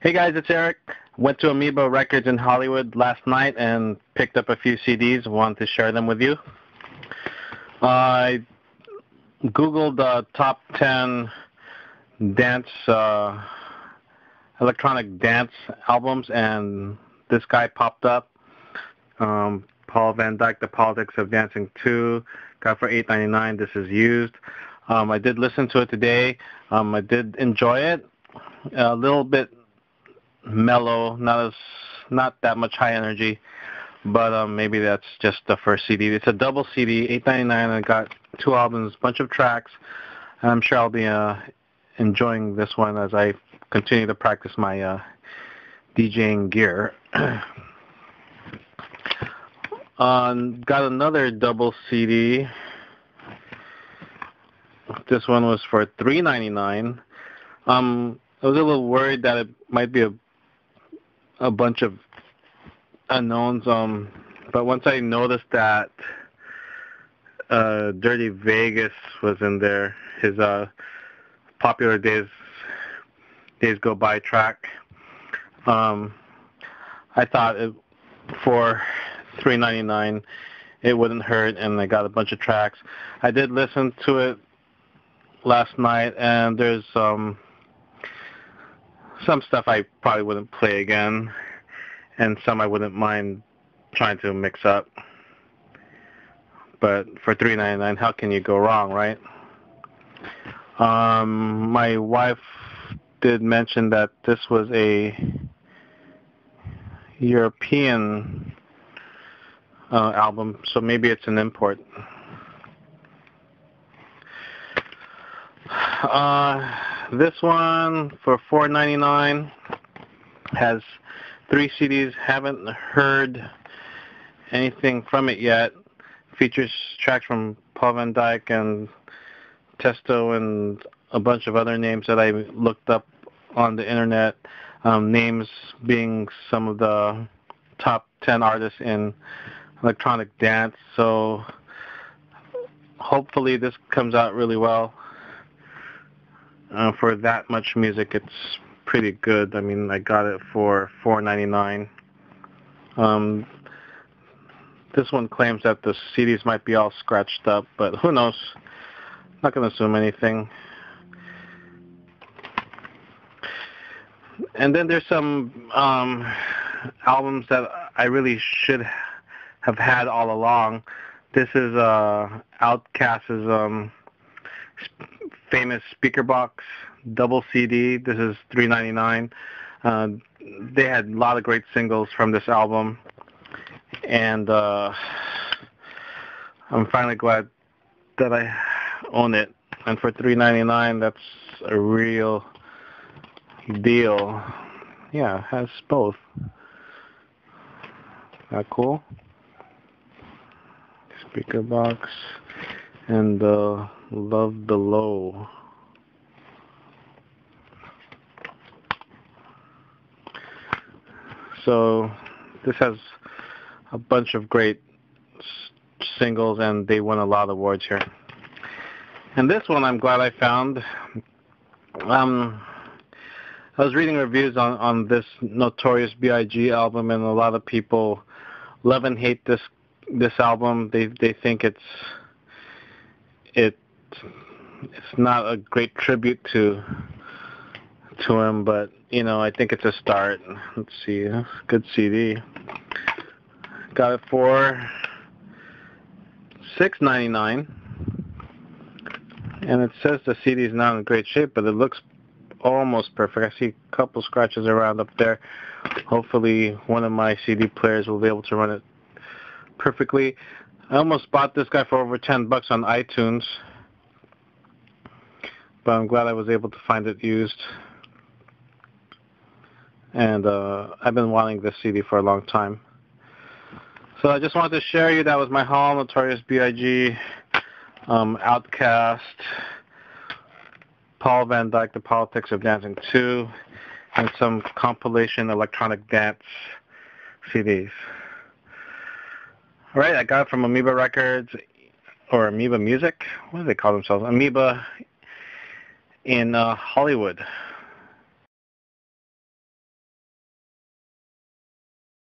Hey guys, it's Eric. Went to Amoeba Records in Hollywood last night and picked up a few CDs. Wanted to share them with you. I googled uh, top 10 dance, uh, electronic dance albums, and this guy popped up. Um, Paul Van Dyk, The Politics of Dancing 2, got for $8.99. This is used. Um, I did listen to it today. Um, I did enjoy it. A little bit mellow, not as not that much high energy, but um, maybe that's just the first CD. It's a double CD, eight ninety nine, and got two albums, bunch of tracks. And I'm sure I'll be uh, enjoying this one as I continue to practice my uh, DJing gear. um, got another double CD. This one was for three ninety nine. Um, I was a little worried that it might be a a bunch of unknowns. Um, but once I noticed that uh, Dirty Vegas was in there, his uh, popular days days go by track, um, I thought it, for three ninety nine it wouldn't hurt, and I got a bunch of tracks. I did listen to it last night, and there's um, some stuff I probably wouldn't play again, and some I wouldn't mind trying to mix up. But for three ninety nine, how can you go wrong, right? Um, my wife did mention that this was a European uh, album, so maybe it's an import. Uh, this one for $4.99 has three CDs. Haven't heard anything from it yet. Features tracks from Paul Van Dyk and Tiësto and a bunch of other names that I looked up on the internet. Um, names being some of the top 10 artists in electronic dance. So hopefully this comes out really well uh, for that much music, it's pretty good. I mean, I got it for $4.99. Um, this one claims that the CDs might be all scratched up, but who knows? Not going to assume anything. And then there's some um, albums that I really should have had all along. This is uh, OutKast's um, famous Speakerboxxx double CD. This is three ninety nine. Uh, they had a lot of great singles from this album, and uh, I'm finally glad that I own it. And for three ninety nine, that's a real deal. Yeah, it has both. That cool? Speakerboxxx and uh, Love Below. So this has a bunch of great singles and they won a lot of awards here. And this one I'm glad I found. Um, I was reading reviews on, on this Notorious B.I.G. album and a lot of people love and hate this this album. They they think it's it it's not a great tribute to to him, but you know I think it's a start. Let's see, good CD. Got it for six ninety nine, and it says the CD is not in great shape, but it looks almost perfect. I see a couple scratches around up there. Hopefully, one of my CD players will be able to run it perfectly. I almost bought this guy for over 10 bucks on iTunes, but I'm glad I was able to find it used. And uh, I've been wanting this CD for a long time. So I just wanted to share you that was my haul, Notorious B.I.G., um, OutKast, Paul Van Dyk, The Politics of Dancing 2, and some compilation electronic dance CDs. All right, I got it from Amoeba Records or Amoeba Music. What do they call themselves? Amoeba in uh, Hollywood.